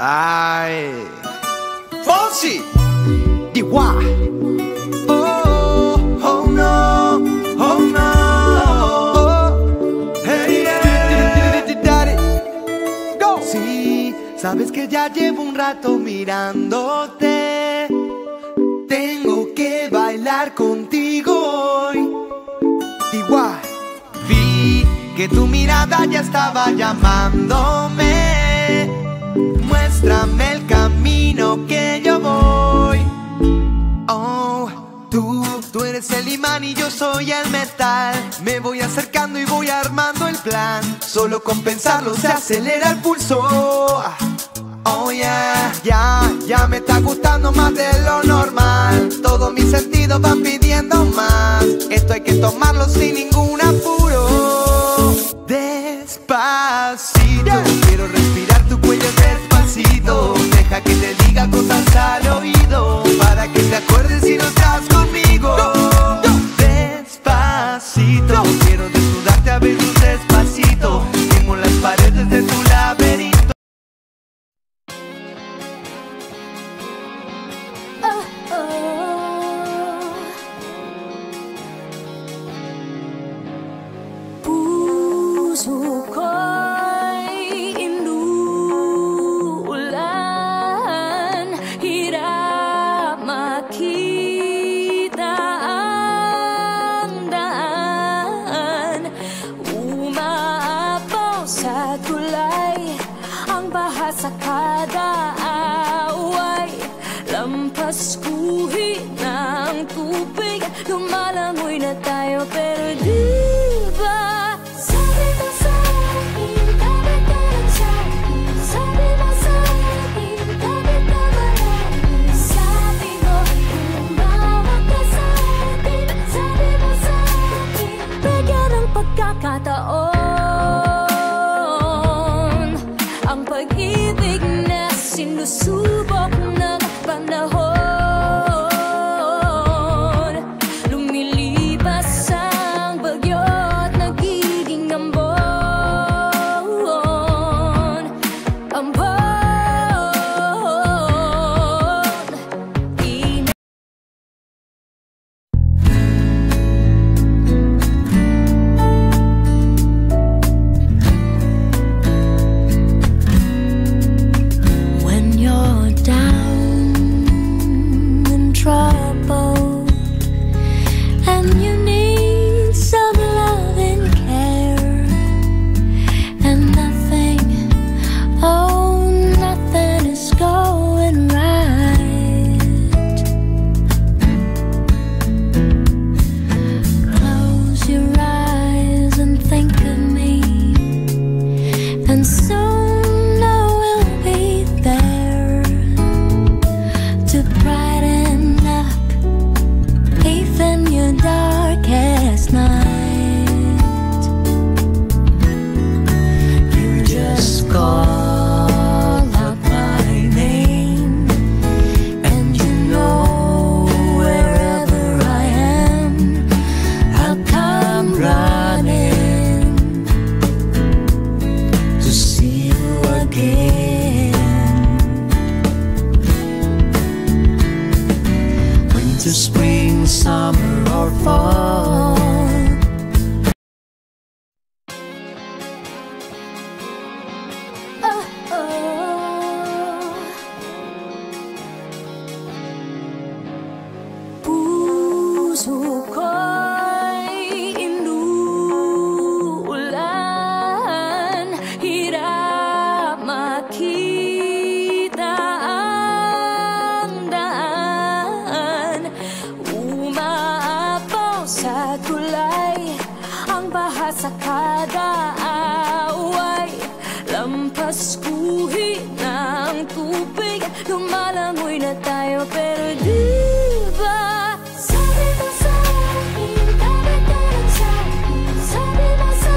Ay. Fonsi. Diwa. Oh, oh no. Oh no. Hey. Daddy. Go. Sí, sabes que ya llevo un rato mirándote. Tengo que bailar contigo hoy. Diwa. Vi que tu mirada ya estaba llamándome. Muéstrame el camino que yo voy. Oh, tú, tú eres el imán y yo soy el metal. Me voy acercando y voy armando el plan. Solo con pensarlo se acelera el pulso. Oh yeah, ya, ya me está gustando más de lo normal. Todos mis sentidos van pidiendo más. Esto hay que tomarlo sin ningún apuro. Te acuerdes si no estás conmigo. Despacito, quiero desnudarte a besos despacito. Quemo las paredes de tu laberinto. Puso makita ang daan Umaapaw sa tulay Ang baha sa kada away Lampas kuhi ng tubig. Lumalangoy na tayo pero di pag-ibig na sinusubok ng panahon fall. Oh, Puso baha sa kada away Lampas kuhi ng tubig. Lumalangoy na tayo pero di ba Sabi mo sa akin, dapat ka lang sa akin Sabi mo sa